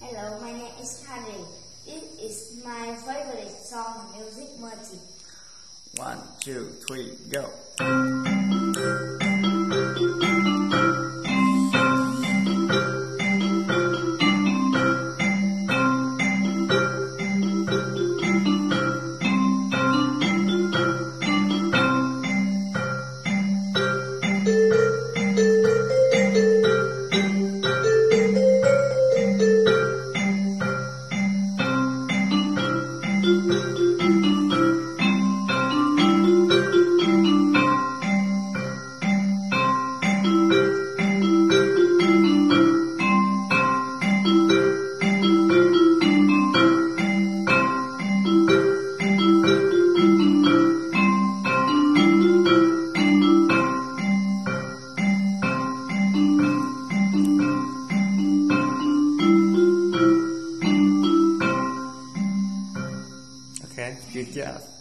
Hello, my name is Harry. This is my favorite song, Music Magic. One, two, three, go. Good job.